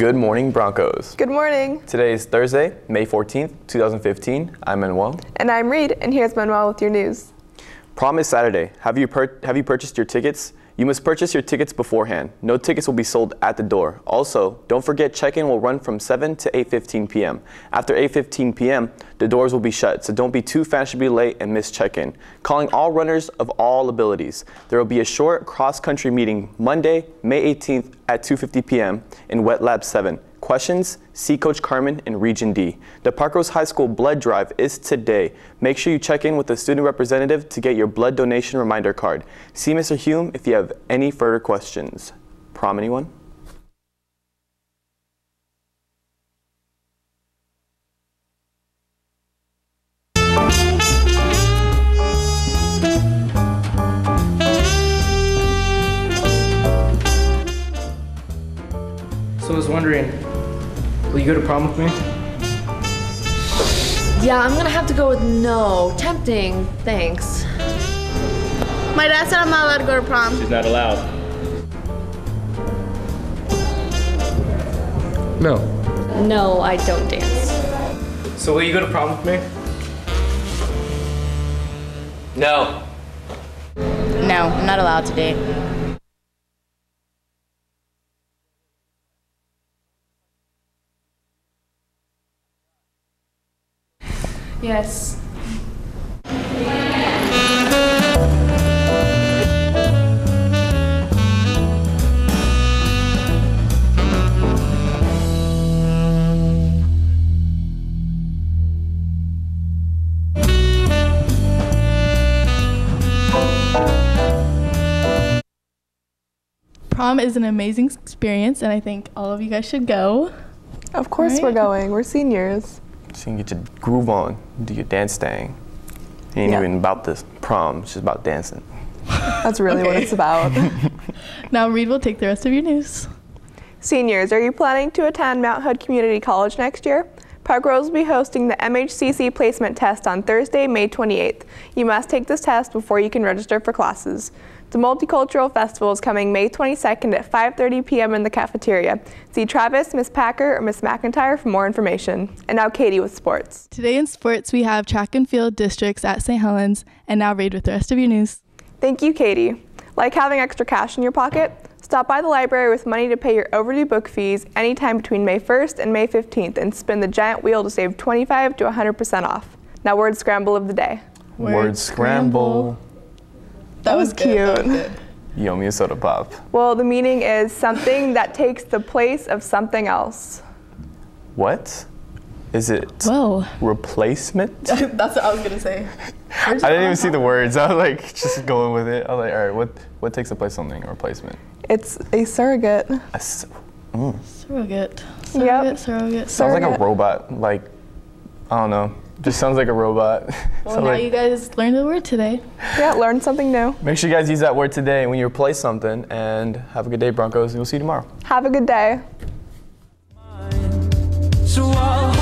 Good morning, Broncos. Good morning. Today is Thursday, May 14th, 2015. I'm Manuel. And I'm Reed, and here's Manuel with your news. Prom is Saturday. Have you, per- have you purchased your tickets? You must purchase your tickets beforehand. No tickets will be sold at the door. Also, don't forget check-in will run from 7 to 8:15 p.m. After 8:15 p.m., the doors will be shut, so don't be too fashionably late and miss check-in. Calling all runners of all abilities. There will be a short cross-country meeting Monday, May 18th at 2:50 p.m. in Wet Lab 7. Questions? See Coach Carmen in Region D. The Parkrose High School Blood Drive is today. Make sure you check in with the student representative to get your blood donation reminder card. See Mr. Hume if you have any further questions. Prom anyone? So I was wondering, will you go to prom with me? Yeah, I'm gonna have to go with no. Tempting, thanks. My dad said I'm not allowed to go to prom. She's not allowed. No. No, I don't dance. So will you go to prom with me? No. No, I'm not allowed to date. Yes. Prom is an amazing experience, and I think all of you guys should go. Of course, we're going. We're seniors. So you can get your groove on, do your dance thing. It ain't Yeah. even about this prom, it's just about dancing. That's really what it's about. Now, Reed will take the rest of your news. Seniors, are you planning to attend Mount Hood Community College next year? Parkrose will be hosting the MHCC placement test on Thursday, May 28th. You must take this test before you can register for classes. The Multicultural Festival is coming May 22nd at 5:30 p.m. in the cafeteria. See Travis, Miss Packer, or Miss McIntyre for more information. And now Katie with sports. Today in sports, we have track and field districts at St. Helens, and now Reed with the rest of your news. Thank you, Katie. Like having extra cash in your pocket? Stop by the library with money to pay your overdue book fees anytime between May 1st and May 15th and spin the giant wheel to save 25 to 100% off. Now, word scramble of the day. Word, scramble. That was cute. You owe me a soda pop. Well, the meaning is something that takes the place of something else. What? Is it Whoa. replacement? That's what I was gonna say. I didn't even see the words. I was like just going with it. I was like, all right, what what takes the place of something? A replacement. It's a surrogate. A s- Surrogate. Surrogate, Yep. surrogate. sounds like a robot. Like I don't know. Just sounds like a robot. Well, Sounds now like- you guys learned a word today. Yeah, learn something new. Make sure you guys use that word today when you replace something. And have a good day, Broncos. And We'll see you tomorrow. Have a good day. So I'll